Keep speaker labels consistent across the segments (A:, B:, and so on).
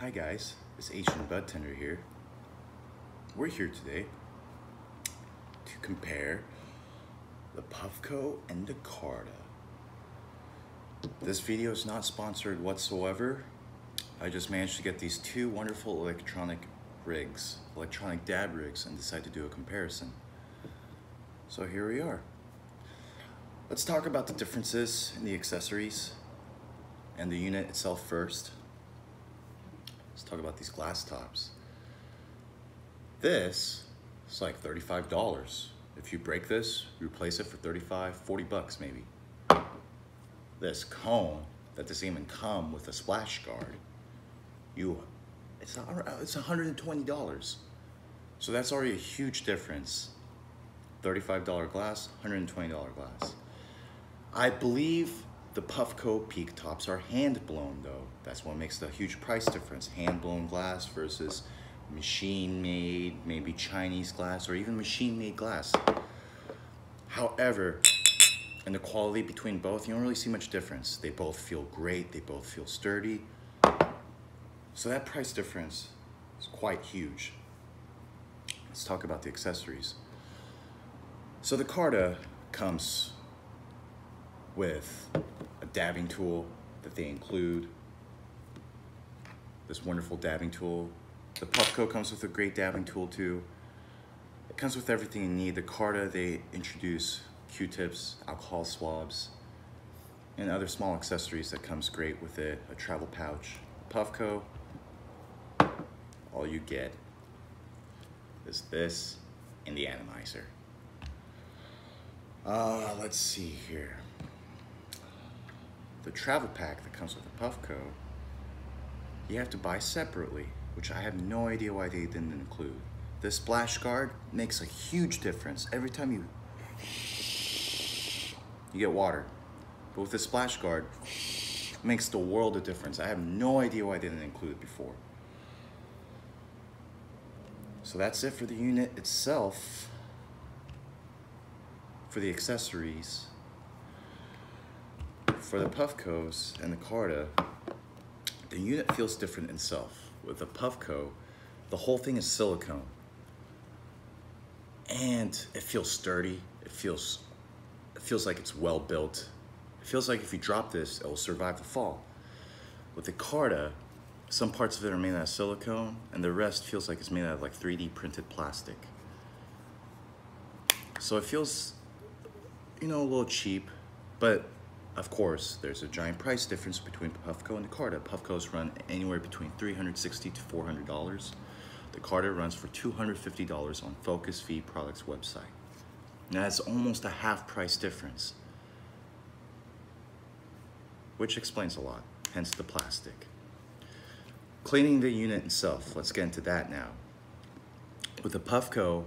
A: Hi guys, it's Asian Bud Tender here. We're here today to compare the Puffco and the Carta. This video is not sponsored whatsoever. I just managed to get these two wonderful electronic rigs, electronic dab rigs, and decided to do a comparison. So here we are. Let's talk about the differences in the accessories and the unit itself first. Talk about these glass tops. This is like $35. If you break this, replace it for 35, 40 bucks maybe. This cone that doesn't even come with a splash guard, you, it's, not, it's $120. So that's already a huge difference. $35 glass, $120 glass. I believe the Puffco peak tops are hand blown though. That's what makes the huge price difference. Hand blown glass versus machine made, maybe Chinese glass or even machine made glass. However, in the quality between both, you don't really see much difference. They both feel great, they both feel sturdy. So that price difference is quite huge. Let's talk about the accessories. So the Carta comes with dabbing tool that they include. This wonderful dabbing tool. The Puffco comes with a great dabbing tool too. It comes with everything you need. The Carta, they introduce Q-tips, alcohol swabs, and other small accessories that comes great with it. A travel pouch. Puffco, all you get is this and the atomizer. Uh, let's see here the travel pack that comes with the Puffco, you have to buy separately, which I have no idea why they didn't include. The splash guard makes a huge difference. Every time you, you get water. But with the splash guard, makes the world of difference. I have no idea why they didn't include it before. So that's it for the unit itself. For the accessories, for the Puffcos and the Carta, the unit feels different in self. With the Puffco, the whole thing is silicone. And it feels sturdy. It feels, it feels like it's well built. It feels like if you drop this, it will survive the fall. With the Carta, some parts of it are made out of silicone, and the rest feels like it's made out of like 3D printed plastic. So it feels, you know, a little cheap, but of course, there's a giant price difference between Puffco and the Carta. Puffcos run anywhere between 360 to $400. The Carta runs for $250 on Focus V Products website. Now that's almost a half price difference, which explains a lot, hence the plastic. Cleaning the unit itself, let's get into that now. With the Puffco,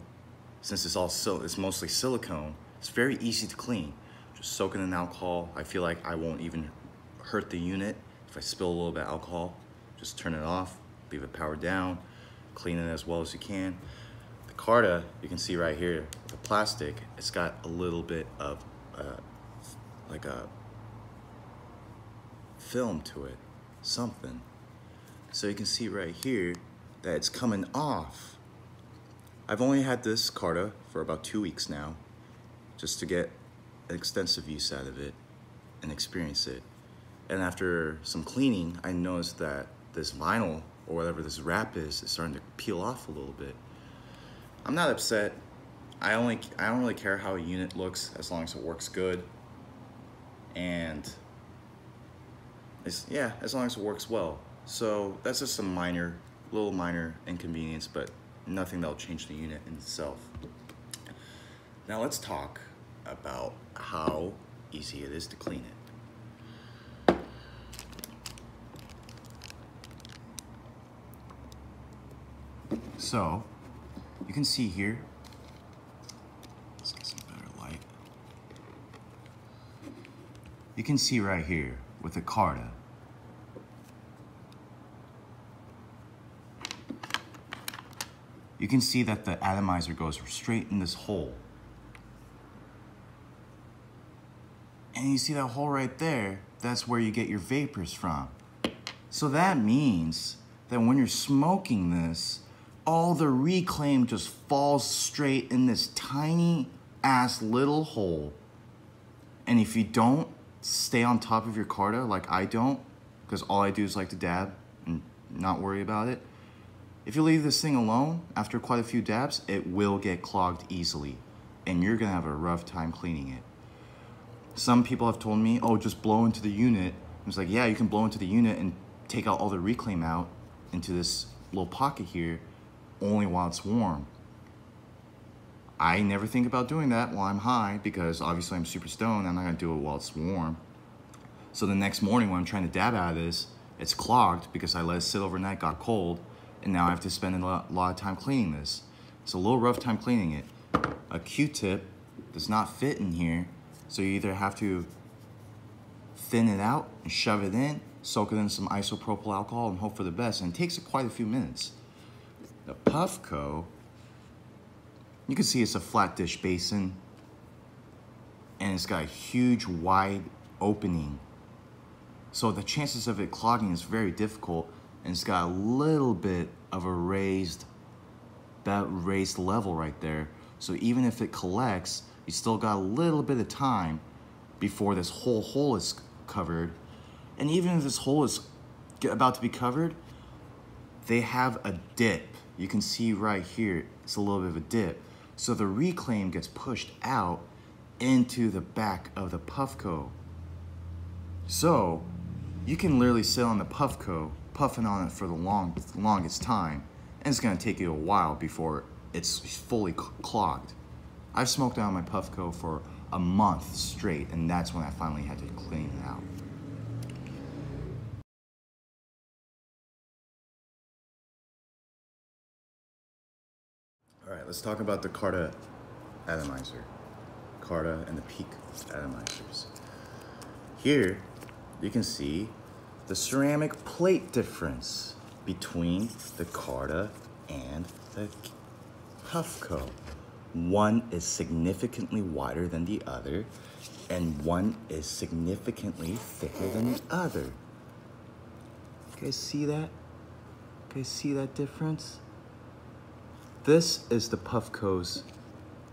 A: since it's all it's mostly silicone, it's very easy to clean just soak it in alcohol. I feel like I won't even hurt the unit if I spill a little bit of alcohol. Just turn it off, leave it powered down, clean it as well as you can. The Carta, you can see right here, the plastic, it's got a little bit of uh, like a film to it, something. So you can see right here that it's coming off. I've only had this Carta for about two weeks now, just to get extensive use out of it and experience it. And after some cleaning, I noticed that this vinyl or whatever this wrap is is starting to peel off a little bit. I'm not upset. I only I don't really care how a unit looks as long as it works good. And it's yeah, as long as it works well. So that's just a minor, little minor inconvenience, but nothing that'll change the unit in itself. Now let's talk about how easy it is to clean it. So, you can see here, let's get some better light. You can see right here with the Carta, you can see that the atomizer goes straight in this hole And you see that hole right there? That's where you get your vapors from. So that means that when you're smoking this, all the reclaim just falls straight in this tiny ass little hole. And if you don't stay on top of your Carta like I don't, because all I do is like to dab and not worry about it, if you leave this thing alone after quite a few dabs, it will get clogged easily and you're gonna have a rough time cleaning it. Some people have told me, oh, just blow into the unit. It's like, yeah, you can blow into the unit and take out all the reclaim out into this little pocket here only while it's warm. I never think about doing that while I'm high because obviously I'm super stoned. I'm not gonna do it while it's warm. So the next morning when I'm trying to dab out of this, it's clogged because I let it sit overnight, got cold, and now I have to spend a lot, of time cleaning this. It's a little rough time cleaning it. A Q-tip does not fit in here, so you either have to thin it out and shove it in, soak it in some isopropyl alcohol and hope for the best, and it takes quite a few minutes. The Puffco, you can see it's a flat dish basin, and it's got a huge wide opening. So the chances of it clogging is very difficult, and it's got a little bit of a raised, that raised level right there. So even if it collects, you still got a little bit of time before this whole hole is covered. And even if this hole is about to be covered, they have a dip. You can see right here, it's a little bit of a dip. So the reclaim gets pushed out into the back of the Puffco. So you can literally sit on the Puffco puffing on it for the long, longest time, and it's gonna take you a while before it's fully clogged. I've smoked out my Puffco for a month straight, and that's when I finally had to clean it out. All right, let's talk about the Carta atomizer. Carta and the Peak atomizers. Here, you can see the ceramic plate difference between the Carta and the Puffco. One is significantly wider than the other, and one is significantly thicker than the other. You guys see that? You guys see that difference? This is the Puffco's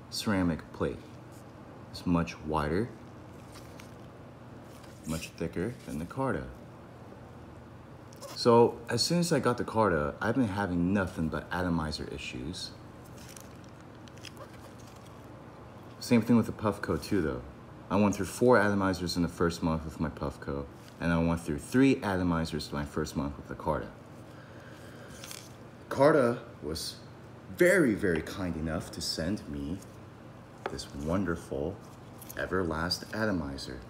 A: ceramic plate. It's much wider, much thicker than the Carta. So as soon as I got the Carta, I've been having nothing but atomizer issues. Same thing with the Puffco too though. I went through four atomizers in the first month with my Puffco, and I went through three atomizers in my first month with the Carta. Carta was very, very kind enough to send me this wonderful Everlast atomizer.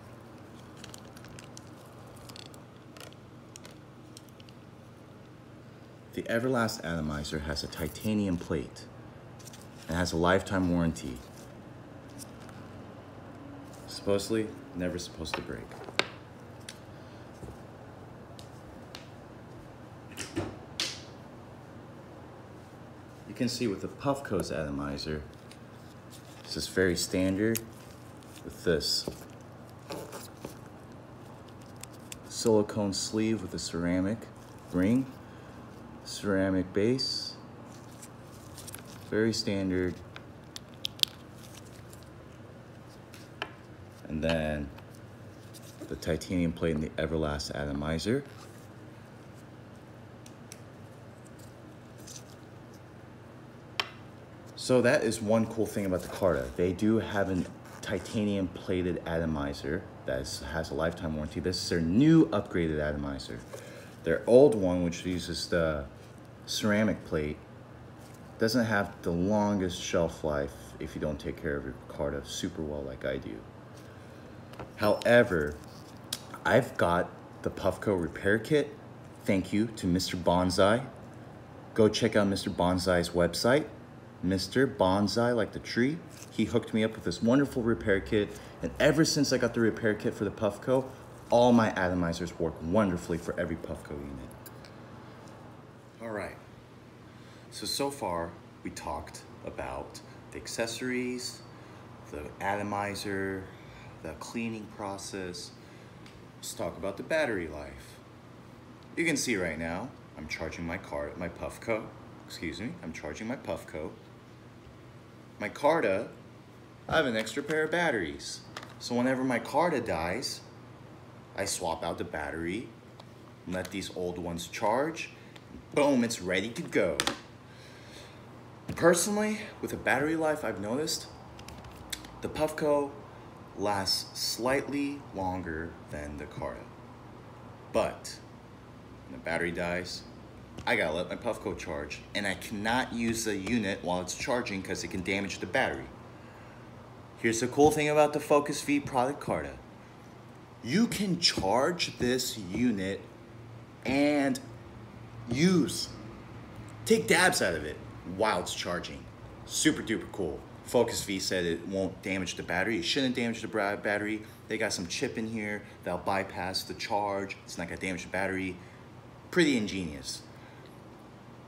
A: The Everlast Atomizer has a titanium plate and has a lifetime warranty. Supposedly, never supposed to break. You can see with the Puffco's atomizer, this is very standard with this silicone sleeve with a ceramic ring ceramic base. Very standard. Then the titanium plate and the Everlast atomizer. So that is one cool thing about the Carta. They do have a titanium plated atomizer that is, has a lifetime warranty. This is their new upgraded atomizer. Their old one, which uses the ceramic plate, doesn't have the longest shelf life if you don't take care of your Carta super well like I do. However, I've got the Puffco repair kit. Thank you to Mr. Bonsai. Go check out Mr. Bonsai's website. Mr. Bonsai, like the tree, he hooked me up with this wonderful repair kit. And ever since I got the repair kit for the Puffco, all my atomizers work wonderfully for every Puffco unit. All right, so, so far we talked about the accessories, the atomizer, the cleaning process. Let's talk about the battery life. You can see right now, I'm charging my car, my Puffco, excuse me, I'm charging my Puffco. My Carta, I have an extra pair of batteries. So whenever my Carta dies, I swap out the battery, let these old ones charge, boom, it's ready to go. Personally, with a battery life I've noticed, the Puffco lasts slightly longer than the Carta. But when the battery dies, I gotta let my Puffco charge. And I cannot use the unit while it's charging because it can damage the battery. Here's the cool thing about the Focus V product Carta. You can charge this unit and use, take dabs out of it while it's charging. Super duper cool. Focus V said it won't damage the battery. It shouldn't damage the battery. They got some chip in here that'll bypass the charge. It's not gonna damage the battery. Pretty ingenious.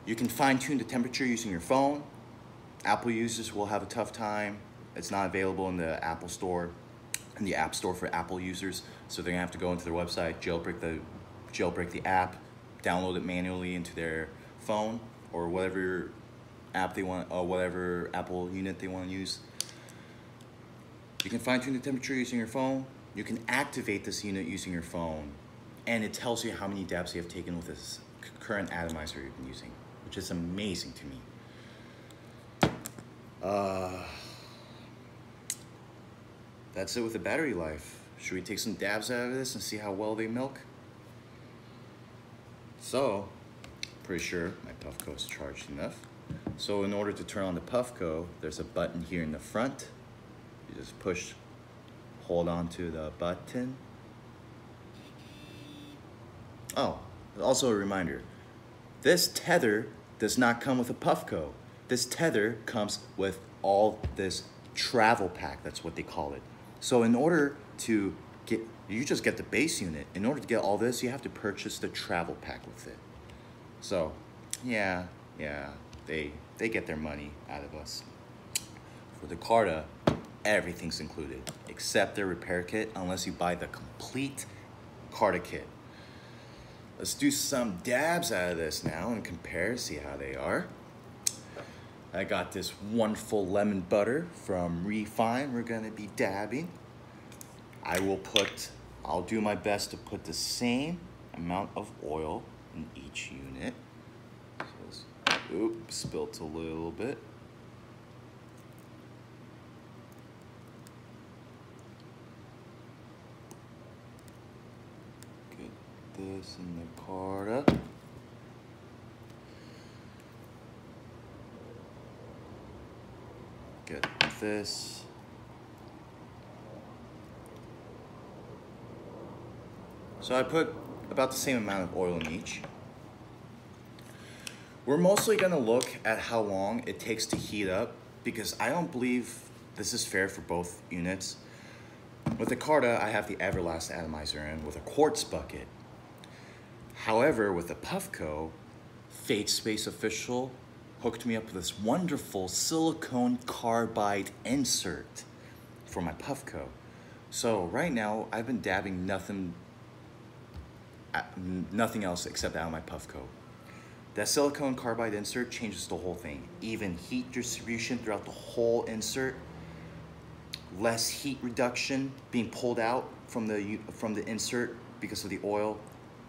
A: You can fine tune the temperature using your phone. Apple users will have a tough time. It's not available in the Apple store, in the App Store for Apple users. So they're gonna have to go into their website, jailbreak the, jailbreak the app, download it manually into their phone or whatever app they want, or whatever Apple unit they want to use. You can fine tune the temperature using your phone. You can activate this unit using your phone. And it tells you how many dabs you have taken with this current atomizer you've been using, which is amazing to me. Uh, that's it with the battery life. Should we take some dabs out of this and see how well they milk? So, pretty sure my Puffco is charged enough. So in order to turn on the Puffco, there's a button here in the front. You just push, hold on to the button. Oh, also a reminder, this tether does not come with a Puffco. This tether comes with all this travel pack, that's what they call it. So in order to get, you just get the base unit. In order to get all this, you have to purchase the travel pack with it. So, yeah, yeah, they, they get their money out of us. For the Carta, everything's included except their repair kit unless you buy the complete Carta kit. Let's do some dabs out of this now and compare, see how they are. I got this wonderful lemon butter from Refine. We're gonna be dabbing. I will put, I'll do my best to put the same amount of oil in each unit. Oop, spilt a little bit. Get this in the Carta. Get this. So I put about the same amount of oil in each. We're mostly gonna look at how long it takes to heat up because I don't believe this is fair for both units. With the Carta, I have the Everlast atomizer in with a quartz bucket. However, with the Puffco, Fate Space Official hooked me up with this wonderful silicone carbide insert for my Puffco. So right now, I've been dabbing nothing, uh, nothing else except out of my Puffco. That silicone carbide insert changes the whole thing. Even heat distribution throughout the whole insert, less heat reduction being pulled out from the, from the insert because of the oil,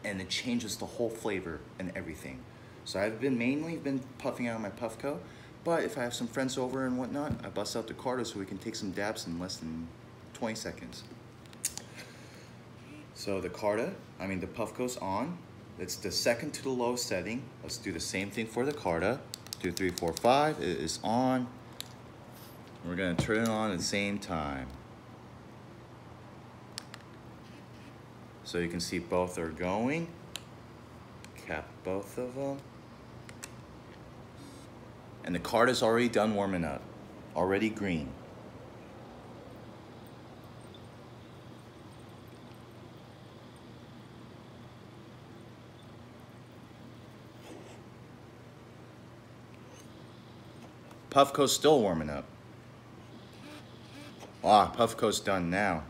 A: and it changes the whole flavor and everything. So I've been mainly been puffing out my Puffco, but if I have some friends over and whatnot, I bust out the Carta so we can take some dabs in less than 20 seconds. So the Carta, I mean the Puffco's on, it's the second to the lowest setting. Let's do the same thing for the Carta. Two, three, four, five. It is on. We're gonna turn it on at the same time. So you can see both are going. Cap both of them. And the card is already done warming up. Already green. Puffco's still warming up. Ah, Puffco's done now.